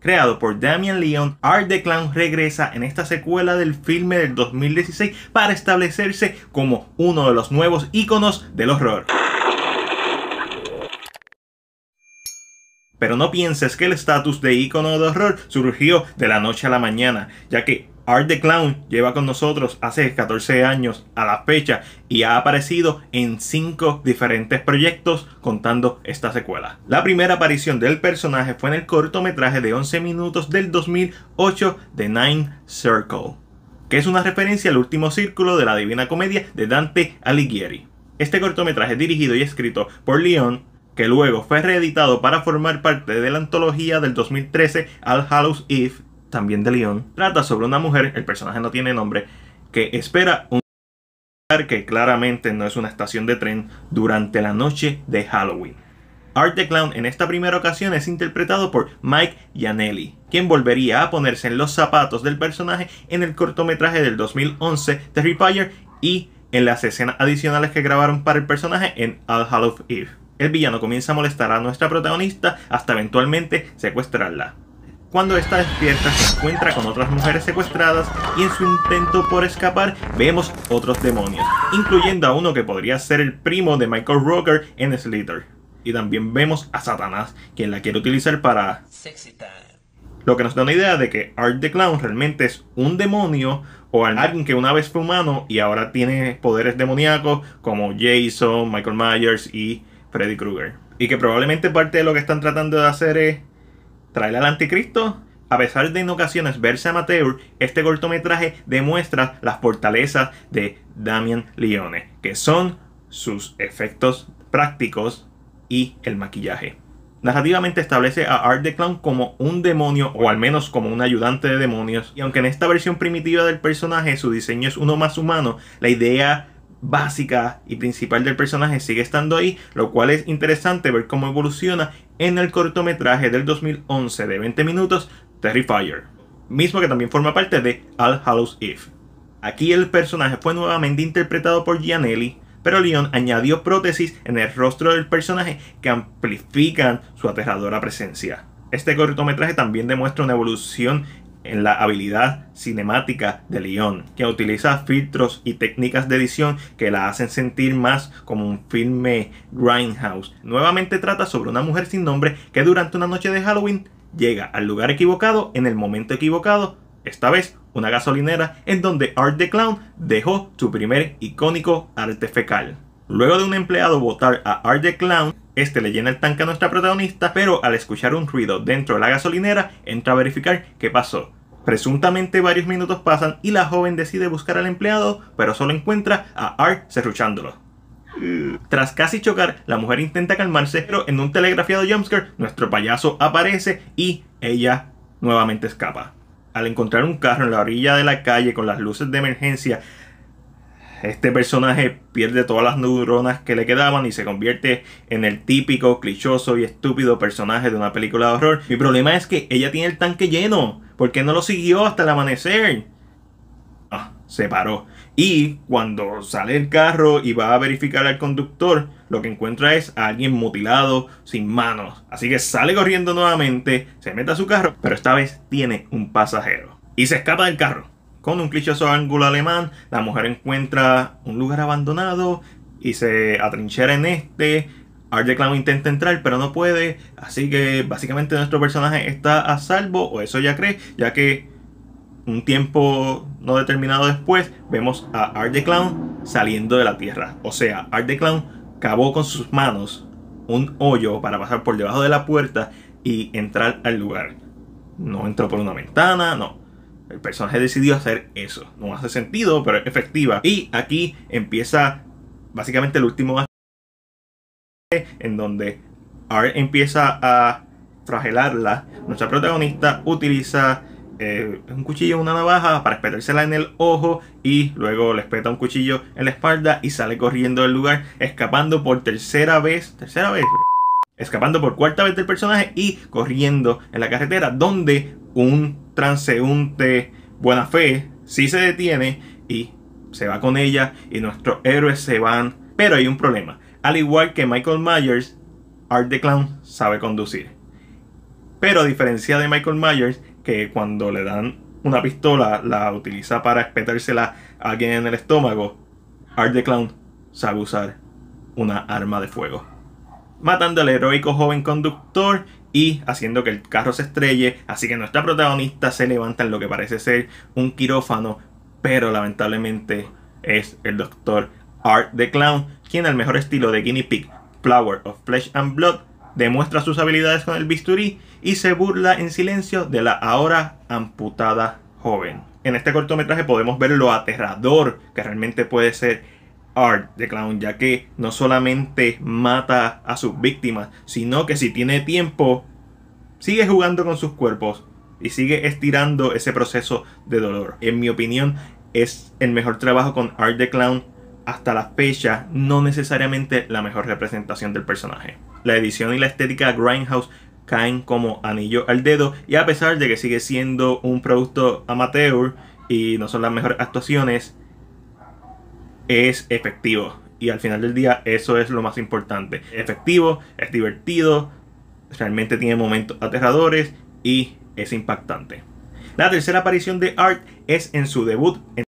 Creado por Damian Leon, Art the Clown regresa en esta secuela del filme del 2016 para establecerse como uno de los nuevos íconos del horror. Pero no pienses que el estatus de ícono de horror surgió de la noche a la mañana, ya que Art the Clown lleva con nosotros hace 14 años a la fecha y ha aparecido en 5 diferentes proyectos contando esta secuela. La primera aparición del personaje fue en el cortometraje de 11 minutos del 2008 The Nine Circle, que es una referencia al último círculo de la Divina Comedia de Dante Alighieri. Este cortometraje dirigido y escrito por Leon que luego fue reeditado para formar parte de la antología del 2013 All Hallows Eve, también de Leon, trata sobre una mujer, el personaje no tiene nombre, que espera un lugar que claramente no es una estación de tren durante la noche de Halloween. Art the Clown en esta primera ocasión es interpretado por Mike Yanelli, quien volvería a ponerse en los zapatos del personaje en el cortometraje del 2011 Terrifier y en las escenas adicionales que grabaron para el personaje en All Hallows Eve el villano comienza a molestar a nuestra protagonista hasta eventualmente secuestrarla. Cuando esta despierta se encuentra con otras mujeres secuestradas y en su intento por escapar vemos otros demonios, incluyendo a uno que podría ser el primo de Michael Rocker en Slither. Y también vemos a Satanás, quien la quiere utilizar para... Lo que nos da una idea de que Art the Clown realmente es un demonio o alguien que una vez fue humano y ahora tiene poderes demoníacos como Jason, Michael Myers y Freddy Krueger. Y que probablemente parte de lo que están tratando de hacer es traer al anticristo. A pesar de en ocasiones verse amateur, este cortometraje demuestra las fortalezas de Damian Leone, que son sus efectos prácticos y el maquillaje. Narrativamente establece a Art the Clown como un demonio o al menos como un ayudante de demonios. Y aunque en esta versión primitiva del personaje su diseño es uno más humano, la idea básica y principal del personaje sigue estando ahí, lo cual es interesante ver cómo evoluciona en el cortometraje del 2011 de 20 minutos, Terrifier, mismo que también forma parte de All Hallows Eve. Aquí el personaje fue nuevamente interpretado por Gianelli, pero Leon añadió prótesis en el rostro del personaje que amplifican su aterradora presencia. Este cortometraje también demuestra una evolución en la habilidad cinemática de Leon, que utiliza filtros y técnicas de edición que la hacen sentir más como un filme grindhouse. Nuevamente trata sobre una mujer sin nombre que durante una noche de Halloween llega al lugar equivocado en el momento equivocado, esta vez una gasolinera en donde Art the Clown dejó su primer icónico arte fecal. Luego de un empleado votar a Art the Clown, este le llena el tanque a nuestra protagonista, pero al escuchar un ruido dentro de la gasolinera, entra a verificar qué pasó. Presuntamente varios minutos pasan y la joven decide buscar al empleado, pero solo encuentra a Art cerruchándolo. Tras casi chocar, la mujer intenta calmarse, pero en un telegrafiado jumpscare, nuestro payaso aparece y ella nuevamente escapa. Al encontrar un carro en la orilla de la calle con las luces de emergencia este personaje pierde todas las neuronas que le quedaban y se convierte en el típico, clichoso y estúpido personaje de una película de horror. Mi problema es que ella tiene el tanque lleno. ¿Por qué no lo siguió hasta el amanecer? Ah, se paró. Y cuando sale el carro y va a verificar al conductor, lo que encuentra es a alguien mutilado, sin manos. Así que sale corriendo nuevamente, se mete a su carro, pero esta vez tiene un pasajero. Y se escapa del carro. Con un clichoso ángulo alemán, la mujer encuentra un lugar abandonado y se atrinchera en este. Art the Clown intenta entrar, pero no puede. Así que básicamente nuestro personaje está a salvo, o eso ya cree, ya que un tiempo no determinado después vemos a Art the Clown saliendo de la tierra. O sea, Art the Clown cavó con sus manos un hoyo para pasar por debajo de la puerta y entrar al lugar. No entró por una ventana, no. El personaje decidió hacer eso. No hace sentido, pero es efectiva. Y aquí empieza básicamente el último en donde Art empieza a fragelarla. Nuestra protagonista utiliza eh, un cuchillo, una navaja para espetársela en el ojo y luego le espeta un cuchillo en la espalda y sale corriendo del lugar, escapando por tercera vez. Tercera vez. Escapando por cuarta vez del personaje y corriendo en la carretera donde un transeúnte buena fe sí se detiene y se va con ella y nuestros héroes se van. Pero hay un problema. Al igual que Michael Myers, Art the Clown sabe conducir. Pero a diferencia de Michael Myers, que cuando le dan una pistola la utiliza para espetársela a alguien en el estómago, Art the Clown sabe usar una arma de fuego. Matando al heroico joven conductor y haciendo que el carro se estrelle, así que nuestra protagonista se levanta en lo que parece ser un quirófano, pero lamentablemente es el doctor Art the Clown, quien al mejor estilo de Guinea Pig, Flower of Flesh and Blood, demuestra sus habilidades con el bisturí y se burla en silencio de la ahora amputada joven. En este cortometraje podemos ver lo aterrador que realmente puede ser Art the Clown, ya que no solamente mata a sus víctimas, sino que si tiene tiempo, sigue jugando con sus cuerpos y sigue estirando ese proceso de dolor. En mi opinión, es el mejor trabajo con Art the Clown hasta la fecha, no necesariamente la mejor representación del personaje. La edición y la estética Grindhouse caen como anillo al dedo y a pesar de que sigue siendo un producto amateur y no son las mejores actuaciones, es efectivo. Y al final del día eso es lo más importante. Efectivo, es divertido, realmente tiene momentos aterradores y es impactante. La tercera aparición de Art es en su debut en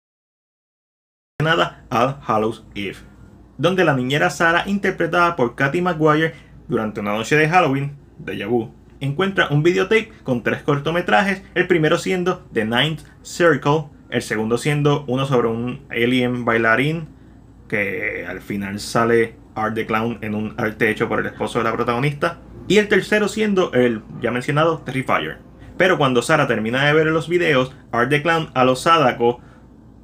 nada All Hallows Eve, donde la niñera Sara, interpretada por Katy Maguire durante una noche de Halloween, de Yabu, encuentra un videotape con tres cortometrajes, el primero siendo The Ninth Circle, el segundo siendo uno sobre un alien bailarín que al final sale Art the Clown en un arte hecho por el esposo de la protagonista. Y el tercero siendo el ya mencionado Terrifier. Pero cuando Sara termina de ver los videos, Art the Clown a los Sadako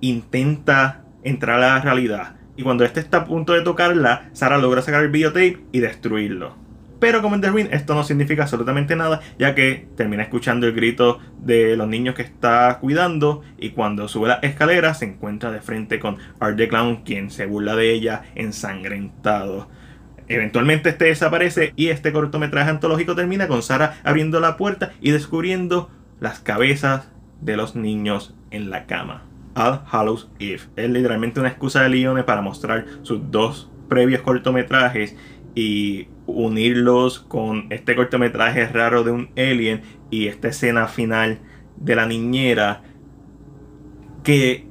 intenta entrar a la realidad. Y cuando este está a punto de tocarla, Sara logra sacar el videotape y destruirlo. Pero como en The Ring, esto no significa absolutamente nada, ya que termina escuchando el grito de los niños que está cuidando y cuando sube la escalera se encuentra de frente con Art the Clown, quien se burla de ella ensangrentado. Eventualmente este desaparece y este cortometraje antológico termina con Sara abriendo la puerta y descubriendo las cabezas de los niños en la cama. All Hallows Eve. Es literalmente una excusa de Leone para mostrar sus dos previos cortometrajes y unirlos con este cortometraje raro de un alien y esta escena final de la niñera que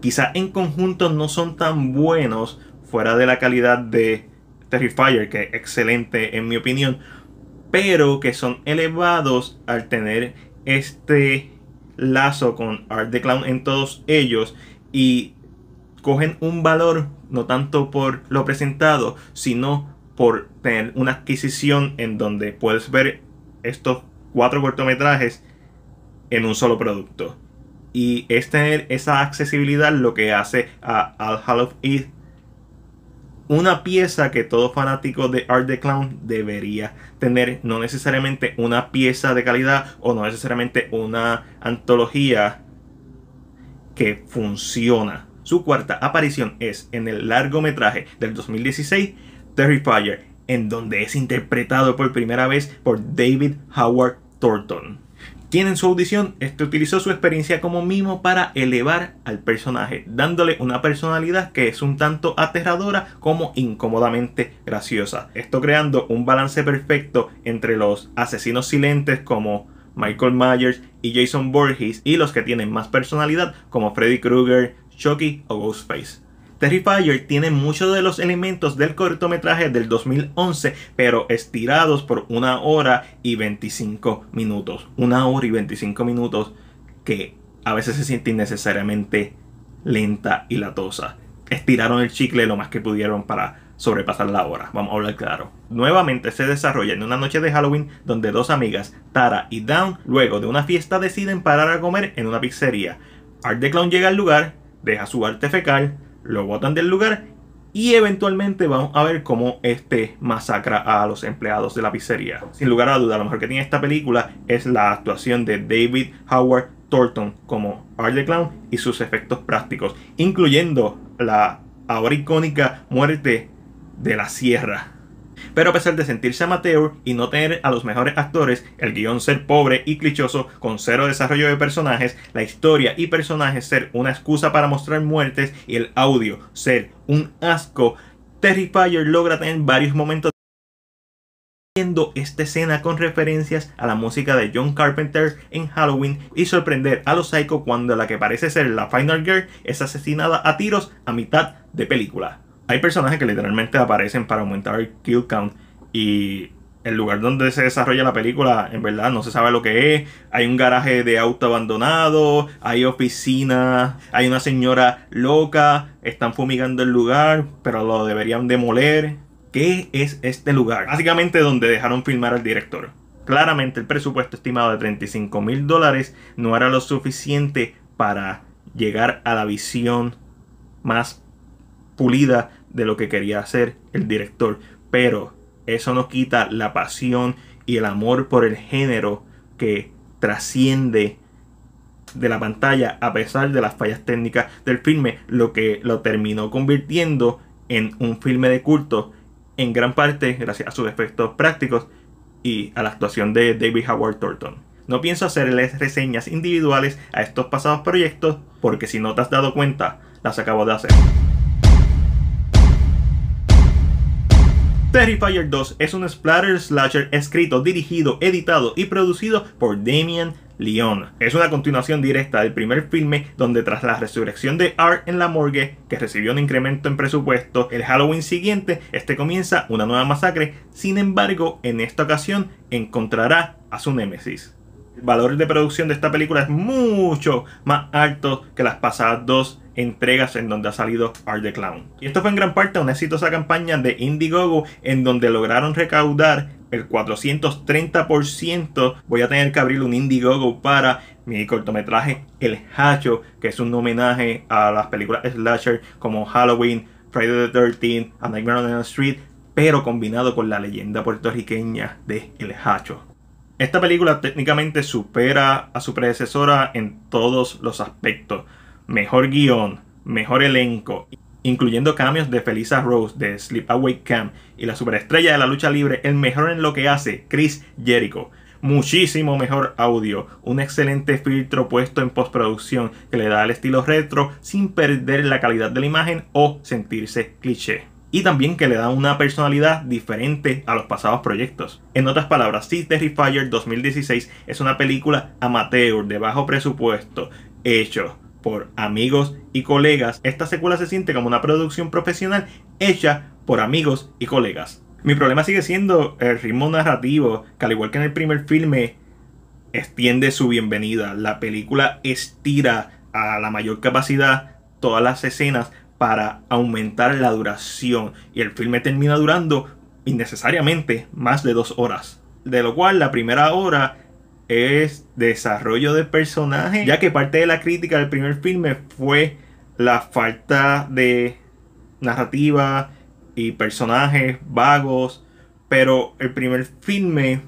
quizá en conjunto no son tan buenos fuera de la calidad de Terrifier que es excelente en mi opinión pero que son elevados al tener este lazo con Art the Clown en todos ellos y cogen un valor no tanto por lo presentado, sino por tener una adquisición en donde puedes ver estos cuatro cortometrajes en un solo producto. Y es tener esa accesibilidad lo que hace a Al Hall of Eve una pieza que todo fanático de Art the Clown debería tener. No necesariamente una pieza de calidad o no necesariamente una antología que funciona su cuarta aparición es en el largometraje del 2016 Terrifier, en donde es interpretado por primera vez por David Howard Thornton, quien en su audición este utilizó su experiencia como mimo para elevar al personaje, dándole una personalidad que es un tanto aterradora como incómodamente graciosa. Esto creando un balance perfecto entre los asesinos silentes como Michael Myers y Jason Voorhees y los que tienen más personalidad como Freddy Krueger, Chucky o Ghostface. Terrifier tiene muchos de los elementos del cortometraje del 2011, pero estirados por una hora y 25 minutos. Una hora y 25 minutos que a veces se siente innecesariamente lenta y latosa. Estiraron el chicle lo más que pudieron para sobrepasar la hora, vamos a hablar claro. Nuevamente se desarrolla en una noche de Halloween donde dos amigas, Tara y Dawn, luego de una fiesta deciden parar a comer en una pizzería. Art the Clown llega al lugar, deja su arte fecal, lo botan del lugar y eventualmente vamos a ver cómo este masacra a los empleados de la pizzería. Sin lugar a duda, lo mejor que tiene esta película es la actuación de David Howard Thornton como Art Clown y sus efectos prácticos, incluyendo la ahora icónica muerte de la sierra pero a pesar de sentirse amateur y no tener a los mejores actores, el guion ser pobre y clichoso, con cero desarrollo de personajes, la historia y personajes ser una excusa para mostrar muertes y el audio ser un asco, Terrifier logra tener varios momentos esta escena con referencias a la música de John Carpenter en Halloween y sorprender a los Psycho cuando la que parece ser la Final Girl es asesinada a tiros a mitad de película. Hay personajes que literalmente aparecen para aumentar el kill count y el lugar donde se desarrolla la película, en verdad, no se sabe lo que es. Hay un garaje de auto abandonado, hay oficinas, hay una señora loca, están fumigando el lugar, pero lo deberían demoler. ¿Qué es este lugar? Básicamente donde dejaron filmar al director. Claramente el presupuesto estimado de 35 mil dólares no era lo suficiente para llegar a la visión más pulida de lo que quería hacer el director. Pero eso no quita la pasión y el amor por el género que trasciende de la pantalla a pesar de las fallas técnicas del filme, lo que lo terminó convirtiendo en un filme de culto en gran parte gracias a sus efectos prácticos y a la actuación de David Howard Thornton. No pienso hacerles reseñas individuales a estos pasados proyectos porque si no te has dado cuenta, las acabo de hacer. Terrifier 2 es un splatter slasher escrito, dirigido, editado y producido por Damien Leon. Es una continuación directa del primer filme donde tras la resurrección de Art en la morgue, que recibió un incremento en presupuesto, el Halloween siguiente, este comienza una nueva masacre, sin embargo, en esta ocasión encontrará a su némesis. Valor de producción de esta película es mucho más alto que las pasadas dos entregas en donde ha salido Art the Clown. Y esto fue en gran parte una exitosa campaña de Indiegogo en donde lograron recaudar el 430%. Voy a tener que abrir un Indiegogo para mi cortometraje El Hacho, que es un homenaje a las películas slasher como Halloween, Friday the 13th, A Nightmare on Elm Street, pero combinado con la leyenda puertorriqueña de El Hacho. Esta película técnicamente supera a su predecesora en todos los aspectos mejor guion, mejor elenco, incluyendo cambios de Felisa Rose de Sleepaway Camp y la superestrella de la lucha libre, el mejor en lo que hace, Chris Jericho. Muchísimo mejor audio, un excelente filtro puesto en postproducción que le da el estilo retro sin perder la calidad de la imagen o sentirse cliché y también que le da una personalidad diferente a los pasados proyectos. En otras palabras, si Terrifier 2016 es una película amateur de bajo presupuesto, hecho por amigos y colegas, esta secuela se siente como una producción profesional hecha por amigos y colegas. Mi problema sigue siendo el ritmo narrativo, que al igual que en el primer filme, extiende su bienvenida. La película estira a la mayor capacidad todas las escenas para aumentar la duración y el filme termina durando innecesariamente más de dos horas. De lo cual la primera hora es desarrollo de personaje, ya que parte de la crítica del primer filme fue la falta de narrativa y personajes vagos, pero el primer filme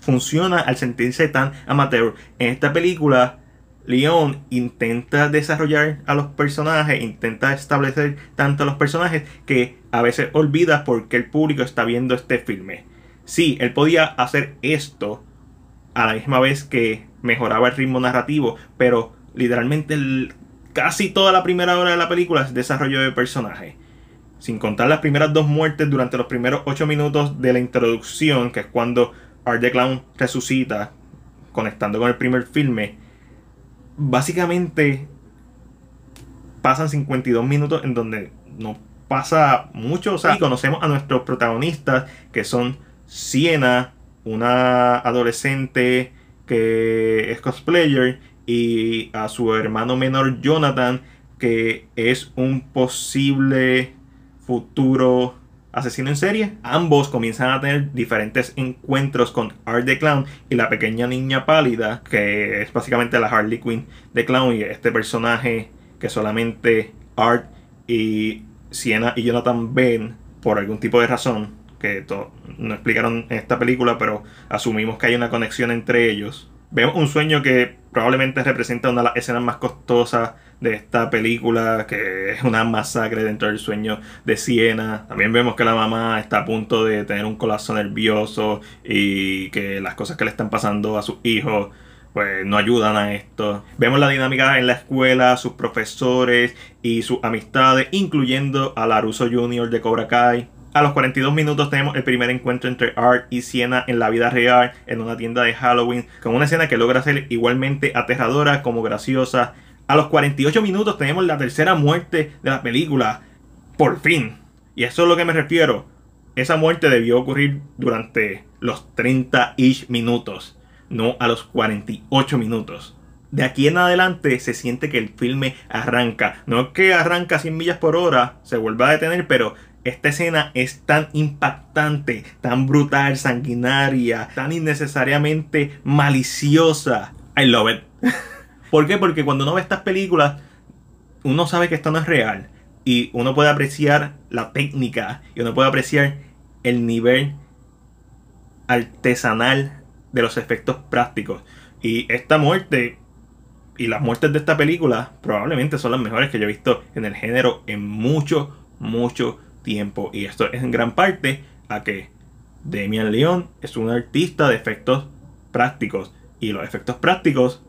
funciona al sentirse tan amateur. En esta película, Leon intenta desarrollar a los personajes, intenta establecer tanto a los personajes que a veces olvida porque el público está viendo este filme. Sí, él podía hacer esto a la misma vez que mejoraba el ritmo narrativo, pero literalmente casi toda la primera hora de la película es desarrollo de personaje. Sin contar las primeras dos muertes durante los primeros 8 minutos de la introducción, que es cuando Art the Clown resucita, conectando con el primer filme. Básicamente pasan 52 minutos en donde no pasa mucho. O sea, y conocemos a nuestros protagonistas que son Siena, una adolescente que es cosplayer y a su hermano menor Jonathan que es un posible futuro asesino en serie. Ambos comienzan a tener diferentes encuentros con Art the Clown y la pequeña niña pálida, que es básicamente la Harley Quinn de Clown y este personaje que solamente Art y Sienna y Jonathan ven por algún tipo de razón que no explicaron en esta película, pero asumimos que hay una conexión entre ellos. Vemos un sueño que probablemente representa una de las escenas más costosas de esta película, que es una masacre dentro del sueño de Siena. También vemos que la mamá está a punto de tener un colapso nervioso y que las cosas que le están pasando a sus hijos pues no ayudan a esto. Vemos la dinámica en la escuela, sus profesores y sus amistades, incluyendo a Laruso Jr. de Cobra Kai A los 42 minutos tenemos el primer encuentro entre Art y Sienna en la vida real, en una tienda de Halloween, con una escena que logra ser igualmente aterradora como graciosa. A los 48 minutos tenemos la tercera muerte de la película. Por fin. Y eso es lo que me refiero. Esa muerte debió ocurrir durante los 30-ish minutos, no a los 48 minutos de aquí en adelante se siente que el filme arranca. No es que arranca a 100 millas por hora, se vuelve a detener, pero esta escena es tan impactante, tan brutal, sanguinaria, tan innecesariamente maliciosa. I love it. ¿Por qué? Porque cuando uno ve estas películas, uno sabe que esto no es real. Y uno puede apreciar la técnica. Y uno puede apreciar el nivel artesanal de los efectos prácticos. Y esta muerte y las muertes de esta película probablemente son las mejores que yo he visto en el género en mucho, mucho tiempo. Y esto es en gran parte a que Damian León es un artista de efectos prácticos. Y los efectos prácticos,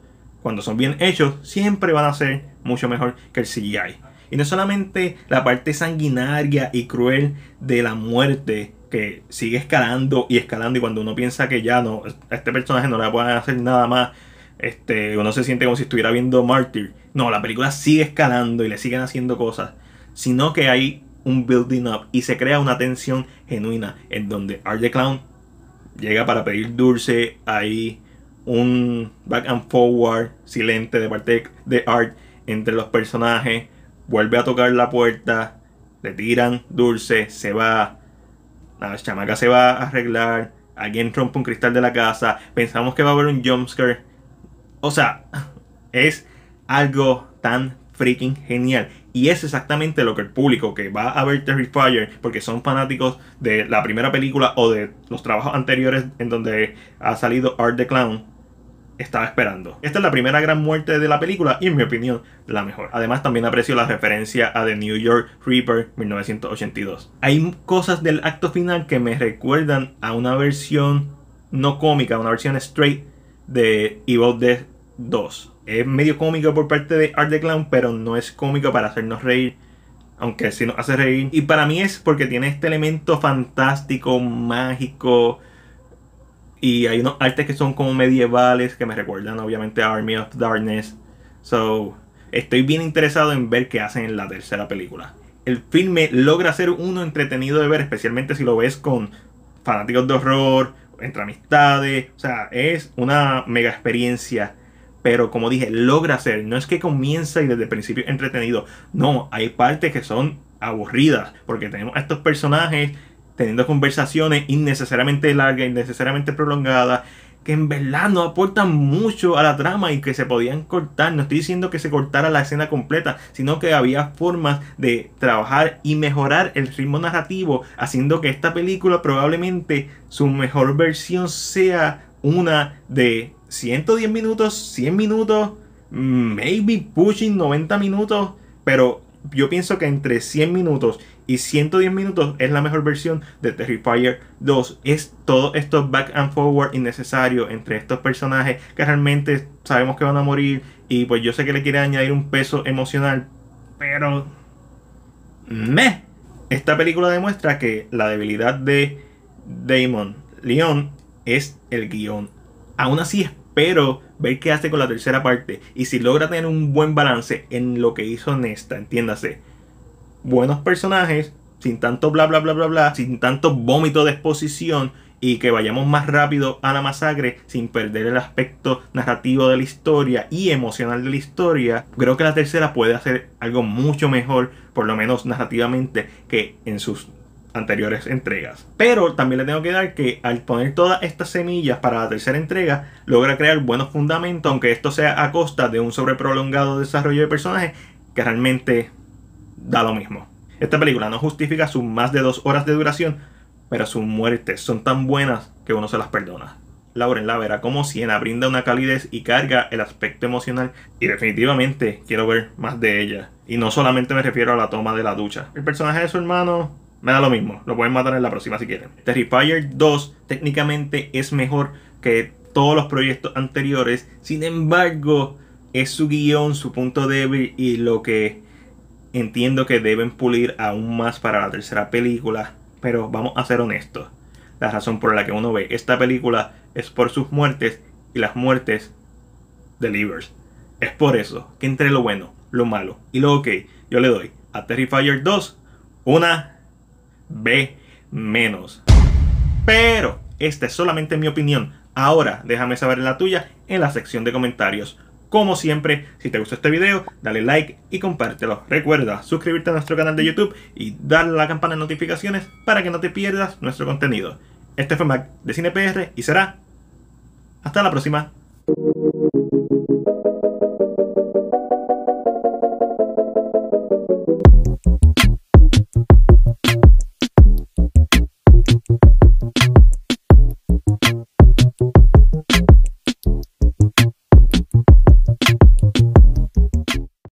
cuando son bien hechos, siempre van a ser mucho mejor que el CGI. Y no solamente la parte sanguinaria y cruel de la muerte que sigue escalando y escalando y cuando uno piensa que ya no, a este personaje no le pueden hacer nada más este, uno se siente como si estuviera viendo Martyr. No, la película sigue escalando y le siguen haciendo cosas. Sino que hay un building up y se crea una tensión genuina en donde Art the Clown llega para pedir dulce. Hay un back and forward silente de parte de Art entre los personajes. Vuelve a tocar la puerta. Le tiran dulce. Se va. La chamaca se va a arreglar. Alguien rompe un cristal de la casa. Pensamos que va a haber un jumpscare o sea, es algo tan freaking genial. Y es exactamente lo que el público que va a ver Terrifier, porque son fanáticos de la primera película o de los trabajos anteriores en donde ha salido Art the Clown, estaba esperando. Esta es la primera gran muerte de la película y en mi opinión la mejor. Además también aprecio la referencia a The New York Reaper 1982. Hay cosas del acto final que me recuerdan a una versión no cómica, una versión straight de Evil Dead 2. Es medio cómico por parte de Art the Clown, pero no es cómico para hacernos reír. Aunque sí nos hace reír. Y para mí es porque tiene este elemento fantástico, mágico. Y hay unos artes que son como medievales que me recuerdan obviamente a Army of Darkness. So, estoy bien interesado en ver qué hacen en la tercera película. El filme logra ser uno entretenido de ver, especialmente si lo ves con fanáticos de horror entre amistades. O sea, es una mega experiencia. Pero como dije, logra ser. No es que comienza y desde el principio entretenido. No, hay partes que son aburridas. Porque tenemos a estos personajes teniendo conversaciones innecesariamente largas, innecesariamente prolongadas que en verdad no aportan mucho a la trama y que se podían cortar. No estoy diciendo que se cortara la escena completa, sino que había formas de trabajar y mejorar el ritmo narrativo, haciendo que esta película probablemente su mejor versión sea una de 110 minutos, 100 minutos, maybe pushing 90 minutos, pero yo pienso que entre 100 minutos y 110 minutos es la mejor versión de Terrifier 2. Es todo esto back and forward innecesario entre estos personajes que realmente sabemos que van a morir y pues yo sé que le quiere añadir un peso emocional, pero me esta película demuestra que la debilidad de Damon Leon es el guion. Aún así espero ver qué hace con la tercera parte y si logra tener un buen balance en lo que hizo Nesta, entiéndase buenos personajes, sin tanto bla bla bla bla bla, sin tanto vómito de exposición y que vayamos más rápido a la masacre sin perder el aspecto narrativo de la historia y emocional de la historia, creo que la tercera puede hacer algo mucho mejor, por lo menos narrativamente, que en sus anteriores entregas. Pero también le tengo que dar que al poner todas estas semillas para la tercera entrega, logra crear buenos fundamentos, aunque esto sea a costa de un sobreprolongado desarrollo de personajes que realmente da lo mismo. Esta película no justifica sus más de dos horas de duración, pero sus muertes son tan buenas que uno se las perdona. Lauren la verá como Siena brinda una calidez y carga el aspecto emocional y definitivamente quiero ver más de ella. Y no solamente me refiero a la toma de la ducha. El personaje de su hermano me da lo mismo, lo pueden matar en la próxima si quieren. Terrifier 2 técnicamente es mejor que todos los proyectos anteriores, sin embargo es su guion, su punto débil y lo que entiendo que deben pulir aún más para la tercera película. Pero vamos a ser honestos. La razón por la que uno ve esta película es por sus muertes y las muertes de Livers. Es por eso que entre lo bueno, lo malo y lo ok, yo le doy a Terrifier 2 una B menos. Pero esta es solamente mi opinión. Ahora déjame saber la tuya en la sección de comentarios. Como siempre, si te gustó este video, dale like y compártelo. Recuerda suscribirte a nuestro canal de YouTube y darle a la campana de notificaciones para que no te pierdas nuestro contenido. Este fue Mac de CinePR y será hasta la próxima.